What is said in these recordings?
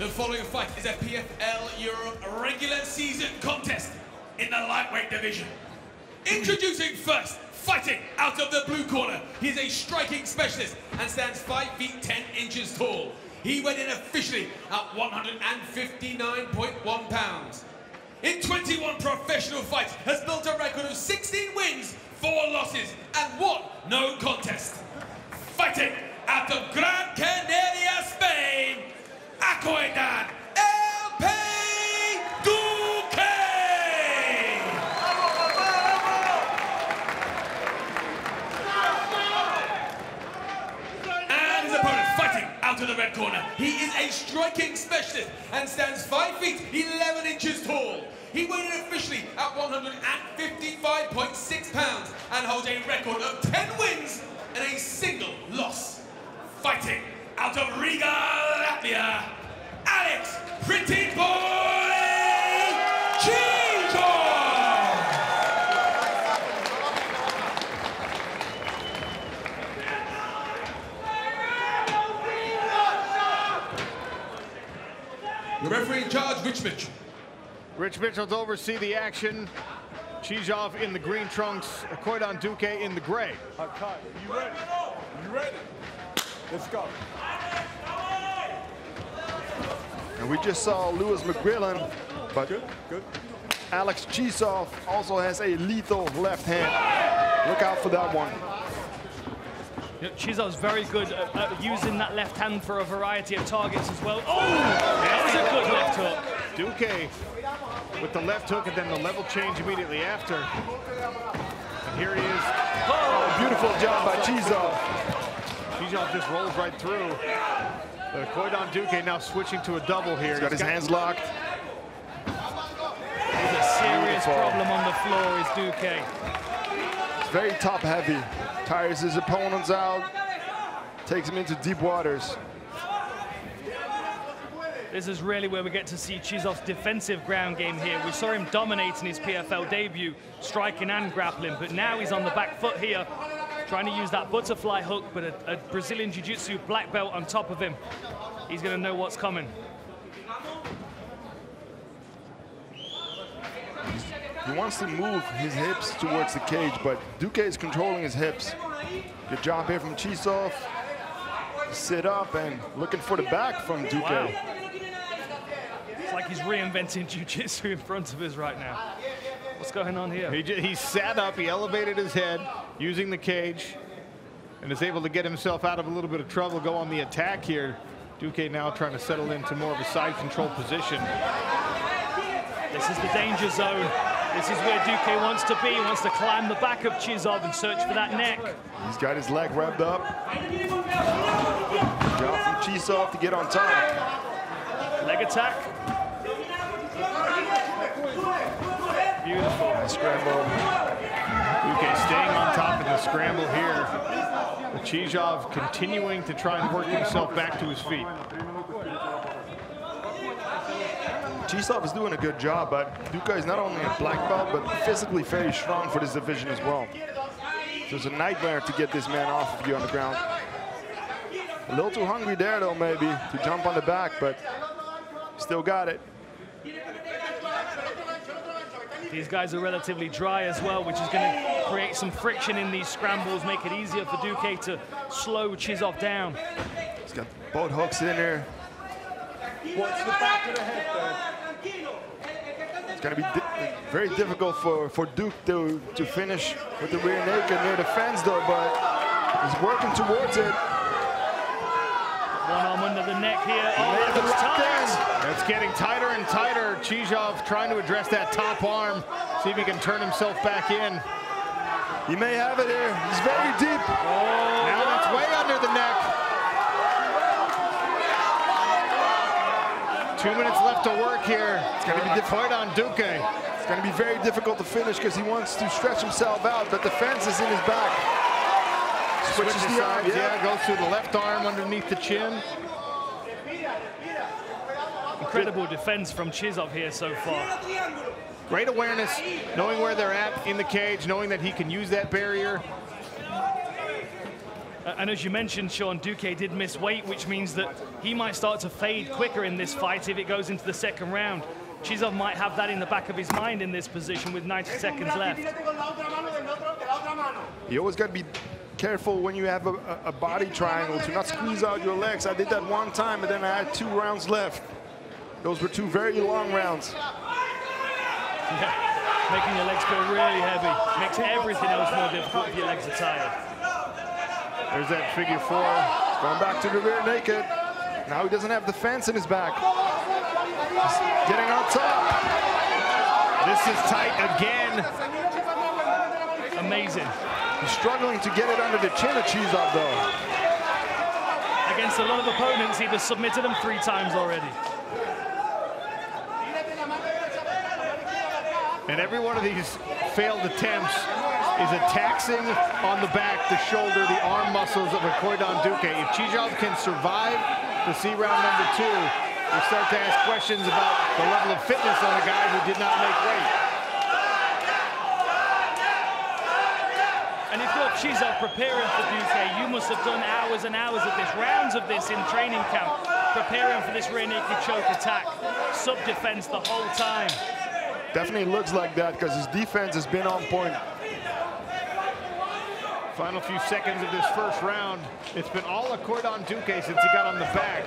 The following fight is a PFL Europe regular season contest in the lightweight division. Introducing first, fighting out of the blue corner. He's a striking specialist and stands 5 feet 10 inches tall. He went in officially at 159.1 pounds. In 21 professional fights, has built a record of 16 wins, 4 losses, and 1 no contest. Fighting out of Gran Canaria, Spain, Acoidan El Duque! And his opponent fighting out of the red corner. He is a striking specialist and stands 5 feet 11 inches tall. He weighed officially at 155.6 pounds and holds a record of 10 wins and a single loss. Fighting out of Riga, Latvia, Alex Pretty Boy Chizov! The referee in charge, Rich Mitchell. Rich Mitchell to oversee the action. Chizov in the green trunks, Acoidan Duque in the gray. Okay, you ready? You ready? Let's go. And we just saw Lewis McGrillen, but Good, good. Alex Chizov also has a lethal left hand. Look out for that one. You know, Chizov's very good at, at using that left hand for a variety of targets as well. Oh, that was a good left hook. Duque with the left hook and then the level change immediately after. And here he is. Oh, beautiful job by Chisov. Chizov just rolls right through. Uh, Acoidan Duque now switching to a double here. He's got his hands locked. There's a serious Beautiful. problem on the floor is Duque. Very top heavy. Tires his opponents out. Takes him into deep waters. This is really where we get to see Chizov's defensive ground game here. We saw him dominating his PFL debut, striking and grappling, but now he's on the back foot here, trying to use that butterfly hook, but a, a Brazilian Jiu-Jitsu black belt on top of him. He's gonna know what's coming. He wants to move his hips towards the cage, but Duque is controlling his hips. Good job here from Chizov. Sit up and looking for the back from Duque. Wow. It's like he's reinventing Jiu-Jitsu in front of us right now. What's going on here? He, ju- he sat up, he elevated his head using the cage and is able to get himself out of a little bit of trouble, go on the attack here. Duque now trying to settle into more of a side control position. This is the danger zone. This is where Duque wants to be. He wants to climb the back of Chizov and search for that neck. He's got his leg wrapped up. Job from Chizov to get on top. Leg attack. Beautiful. Nice scramble. Duque staying on top in the scramble here. Chizov continuing to try and work himself back to his feet. Chizov is doing a good job, but Duque is not only a black belt, but physically very strong for this division as well. So it's a nightmare to get this man off of you on the ground. A little too hungry there, though, maybe, to jump on the back, but still got it. These guys are relatively dry as well, which is going to create some friction in these scrambles, make it easier for Duque to slow Chizov down. He's got both hooks in there. Watch the back of the head there. It's going to be di very difficult for, for Duque to, to finish with the rear naked near the fence, though, but he's working towards it. One arm under the neck here. Oh, that looks tight. It's getting tighter and tighter. Chizov trying to address that top arm, see if he can turn himself back in. He may have it here. He's very deep. Now that's way under the neck. Two minutes left to work here. It's gonna be deployed on Duque. It's going to be very difficult to finish because he wants to stretch himself out, but the fence is in his back. Switches Switches the arm, sides, yeah. yeah, goes through the left arm underneath the chin. Incredible defense from Chizov here so far. Great awareness, knowing where they're at in the cage, knowing that he can use that barrier. Uh, and as you mentioned, Sean, Duque did miss weight, which means that he might start to fade quicker in this fight if it goes into the second round. Chizov might have that in the back of his mind in this position with 90 seconds left. You always got to be careful when you have a, a, body triangle to not squeeze out your legs. I did that one time, and then I had two rounds left. Those were two very long rounds. Yeah, making your legs feel really heavy. Makes everything else more difficult if your legs are tired. There's that figure four. Going back to the rear naked. Now he doesn't have the fence in his back. Getting on top. This is tight again. Amazing. He's struggling to get it under the chin of Chizov, though. Against a lot of opponents, he has submitted them three times already. And every one of these failed attempts is a taxing on the back, the shoulder, the arm muscles of Acoidan Duque. If Chizov can survive the C round number two, we start to ask questions about the level of fitness on a guy who did not make weight. And if you're Chizov preparing for Duque, you must have done hours and hours of this, rounds of this in training camp, preparing for this rear naked choke attack, sub-defense the whole time. Definitely looks like that because his defense has been on point. Final few seconds of this first round. It's been all Acoidan Duque since he got on the back.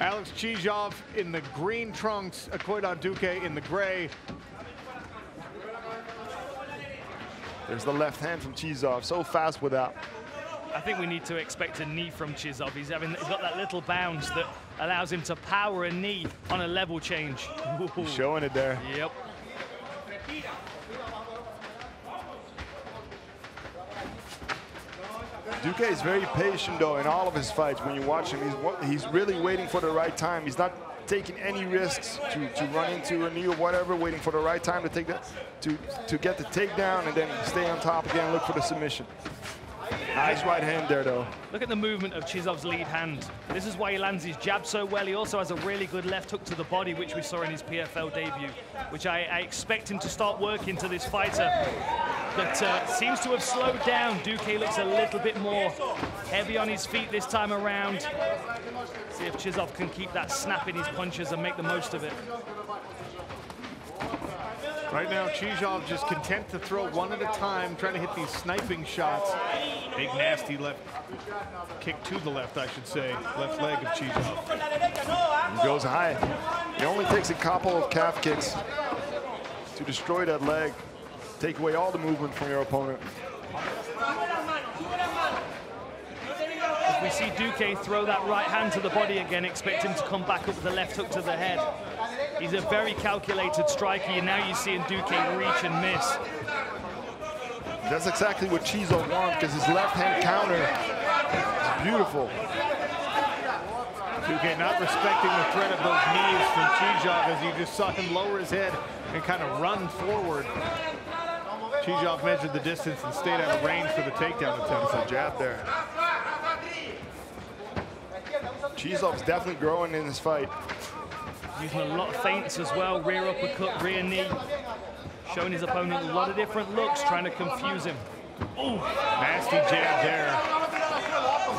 Alex Chizov in the green trunks, Acoidan Duque in the gray. There's the left hand from Chizov, so fast with that. I think we need to expect a knee from Chizov. He's having he's got that little bounce that allows him to power a knee on a level change. Showing it there. Yep. Duque is very patient though in all of his fights. When you watch him, he's he's really waiting for the right time. He's not taking any risks to, to run into a knee or whatever, waiting for the right time to take that to to get the takedown and then stay on top again, look for the submission. Nice right hand there, though. Look at the movement of Chizov's lead hand. This is why he lands his jab so well. He also has a really good left hook to the body, which we saw in his PFL debut, which I, I expect him to start working to this fighter. But uh, seems to have slowed down. Duque looks a little bit more heavy on his feet this time around. See if Chizov can keep that snap in his punches and make the most of it. Right now, Chizov just content to throw one at a time, trying to hit these sniping shots. Big, nasty left kick to the left, I should say. Left leg of Chizov. He goes high. It only takes a couple of calf kicks to destroy that leg, take away all the movement from your opponent. If we see Duque throw that right hand to the body again, expect him to come back up with the left hook to the head. He's a very calculated striker, and now you're seeing Duque reach and miss. That's exactly what Chizov wants, because his left-hand counter is beautiful. Duque not respecting the threat of those knees from Chizov as you just saw him lower his head and kind of run forward. Chizov measured the distance and stayed out of range for the takedown attempt. It's a jab there. Chizov's definitely growing in this fight. Using a lot of feints as well, rear uppercut, rear knee. Showing his opponent a lot of different looks, trying to confuse him. Ooh, nasty jab there.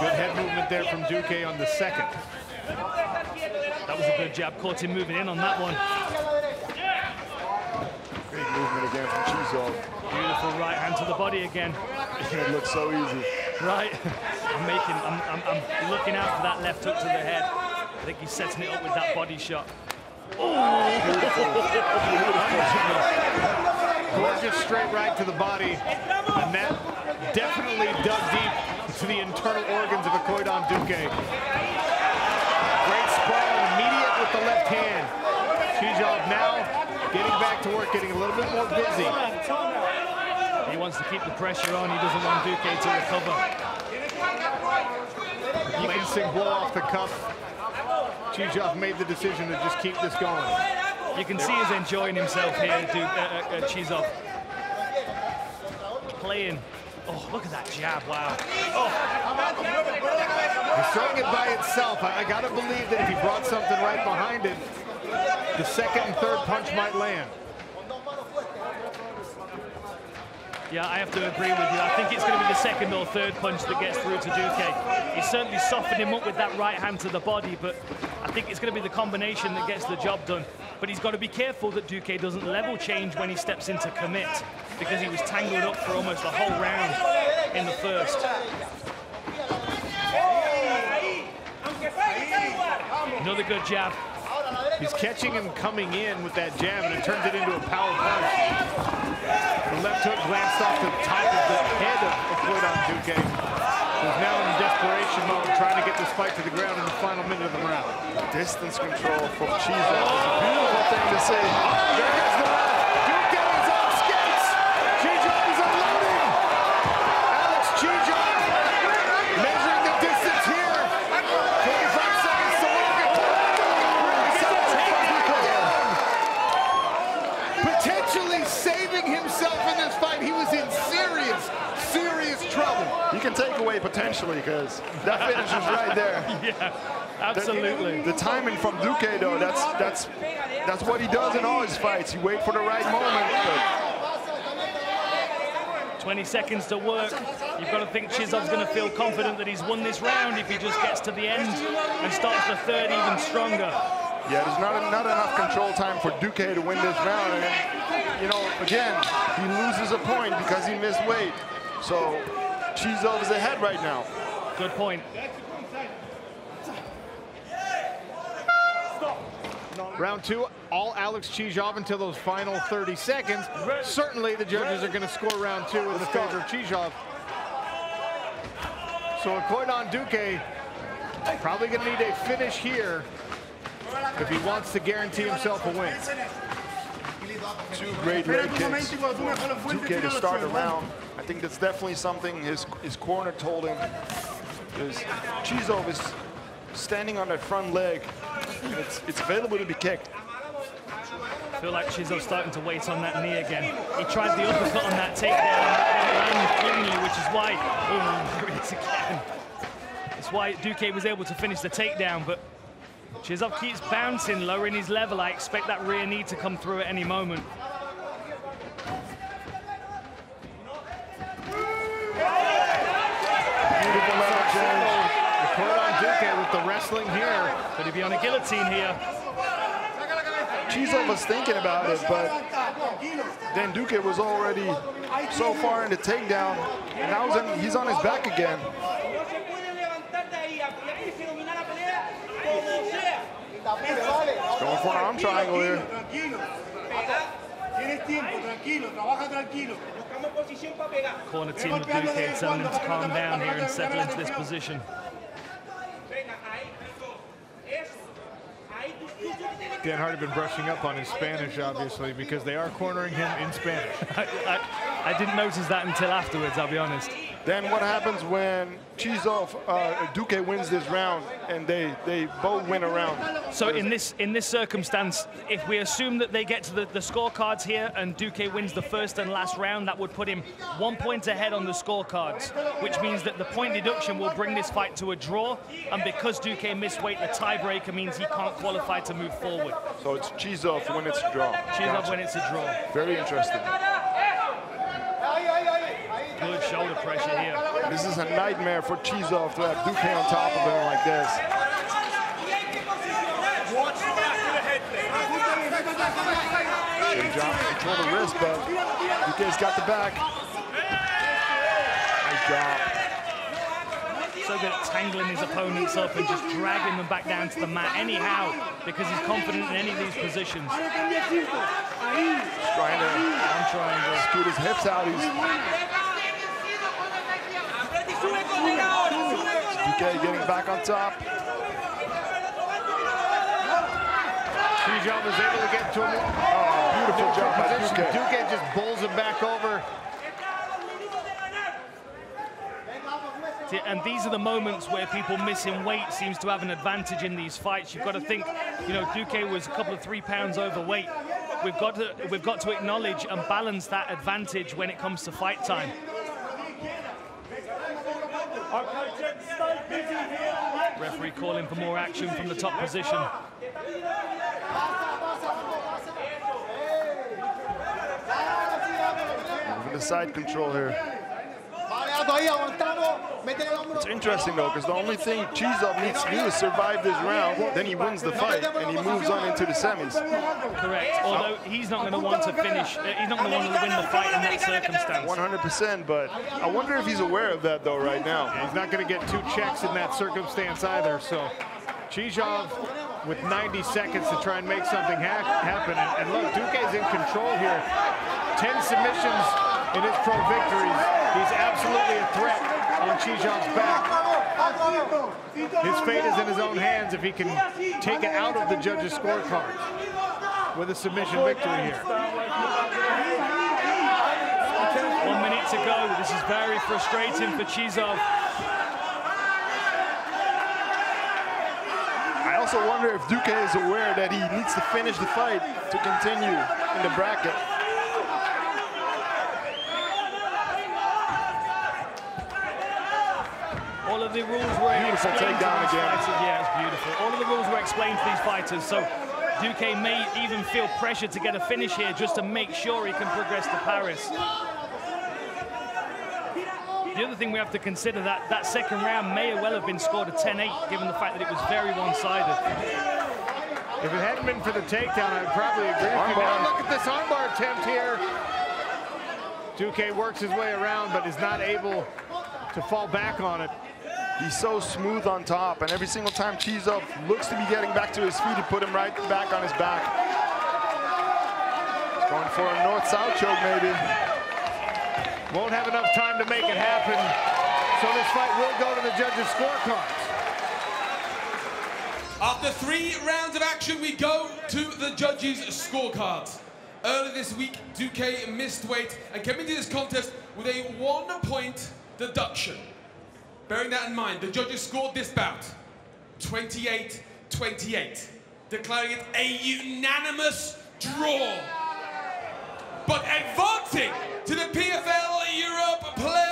Good head movement there from Duque on the second. That was a good jab, caught him moving in on that one. Great movement again from Chizov. Beautiful right hand to the body again. it looks so easy. Right. I'm making, I'm, I'm, I'm looking out for that left hook to the head. I think he's setting it up with that body shot. Gorgeous straight right to the body. And that definitely dug deep to the internal organs of Acoidan Duque. Great sprawl, immediate with the left hand. Chizov now getting back to work, getting a little bit more busy. He wants to keep the pressure on. He doesn't want Duque to recover. Lansing blow off the cuff. Chizov made the decision to just keep this going. You can see he's enjoying himself here, Duque, uh, uh, Chizov. Playing. Oh, look at that jab, wow. Oh. He's throwing it by itself. I, I got to believe that if he brought something right behind it, the second and third punch might land. Yeah, I have to agree with you. I think it's going to be the second or third punch that gets through to Duque. He certainly softened him up with that right hand to the body, but I think it's going to be the combination that gets the job done. But he's got to be careful that Duque doesn't level change when he steps into commit, because he was tangled up for almost the whole round in the first. Another good jab. He's catching him coming in with that jab, and it turns it into a power punch. The left hook glanced off the top of the head of Acoidan Duque, who's now in desperation mode, trying to get this fight to the ground in the final minute of the round. Distance control from Chizov is a beautiful thing to see. There is the Duque is off skates. Chizov is unloading. Alex Chizov measuring the distance here. 25 seconds to work. Potentially saving himself in this fight. He was in serious, serious trouble. You can take away potentially because that finish is right there. Yeah, absolutely. The timing from Duque though, that's that's that's what he does in all his fights. You wait for the right moment. But 20 seconds to work. You've got to think Chizov's going to feel confident that he's won this round if he just gets to the end and starts the third even stronger. Yeah, there's not not enough control time for Duque to win this round. And you know, again, he loses a point because he missed weight. So Chizov is ahead right now. Good point. Round two, all Alex Chizov until those final 30 seconds. Certainly the judges are going to score round two in the favor of Chizov. So Acoidan Duque probably going to need a finish here if he wants to guarantee himself a win. Two great leg kicks from Duque to start the round. I think that's definitely something his his corner told him. Because Chizov is standing on that front leg. It's it's available to be kicked. I feel like Chizov's starting to wait on that knee again. He tried the uppercut on that takedown and cleanly, which is why, oh, there it is again. It's why Duque was able to finish the takedown, but Chizov keeps bouncing, lowering his level. I expect that rear knee to come through at any moment. Beautiful level change. Acoidan Duque with the wrestling here. Could he be on a guillotine here? Chizov was thinking about it, but then Duque was already so far in the takedown, and now he's on his back again. Como sea. Going for an arm triangle here. Tranquilo. Tienes tiempo, tranquilo, trabaja tranquilo. Buscamos posición para pegar. Corner team of Duque telling him to calm down here and settle into this position. Dan Hardy been brushing up on his Spanish, obviously, because they are cornering him in Spanish. I, I, I didn't notice that until afterwards, I'll be honest. Then what happens when Chizov, uh, Duque wins this round and they, they both win a round? So in this in this circumstance, if we assume that they get to the, the scorecards here and Duque wins the first and last round, that would put him one point ahead on the scorecards, which means that the point deduction will bring this fight to a draw. And because Duque missed weight, the tiebreaker means he can't qualify to move forward. So it's Chizov when it's a draw. Chizov when it's a draw. Very interesting. Good shoulder pressure here. This is a nightmare for Chizov to have Duque on top of him like this. Good job control the wrist, but Duque's got the back. Nice job. So good at tangling his opponents up and just dragging them back down to the mat anyhow because he's confident in any of these positions. Trying to Arm triangle. scoot his hips out. He's Sube. Duque getting back on top. Chizov is able to get to him. Oh, oh beautiful job by Position. Duque. Duque just bowls him back over. And these are the moments where people missing weight seems to have an advantage in these fights. You've got to think, you know, Duque was a couple of three pounds overweight. We've got to we've got to acknowledge and balance that advantage when it comes to fight time. Referee calling for more action from the top position. Moving the side control here. Vale, alto ahí, aguantamos. Métele el hombro. It's interesting though, because the only thing Chizov needs to do is survive this round, then he wins the fight and he moves on into the semis. Correct. Although he's not going to want to finish, uh, he's not going to want to win the fight in that circumstance. 100%, but I wonder if he's aware of that though right now. He's not going to get two checks in that circumstance either. So Chizov with 90 seconds to try and make something ha happen. And, and look, Duque's in control here. 10 submissions in his pro victories. He's absolutely a threat on Chizov's back. His fate is in his own hands if he can take it out of the judges' scorecard with a submission victory here. One minute to go. This is very frustrating for Chizov. I also wonder if Duque is aware that he needs to finish the fight to continue in the bracket. All of the rules were Beautiful explained to takedown these again. fighters. Yeah, it's beautiful. All of the rules were explained to these fighters, so Duque may even feel pressure to get a finish here just to make sure he can progress to Paris. The other thing we have to consider that that second round may well have been scored a 10-8, given the fact that it was very one-sided. If it hadn't been for the takedown, I'd probably agree with you. Now look at this armbar attempt here. Duque works his way around, but is not able to fall back on it. He's so smooth on top, and every single time Chizov looks to be getting back to his feet, he put him right back on his back. Going for a north-south choke, maybe. Won't have enough time to make it happen. So this fight will go to the judges' scorecards. After three rounds of action, we go to the judges' scorecards. Earlier this week, Duque missed weight and came into this contest with a one-point deduction. Bearing that in mind, the judges scored this bout 28-28, declaring it a unanimous draw. But advancing to the PFL Europe Play.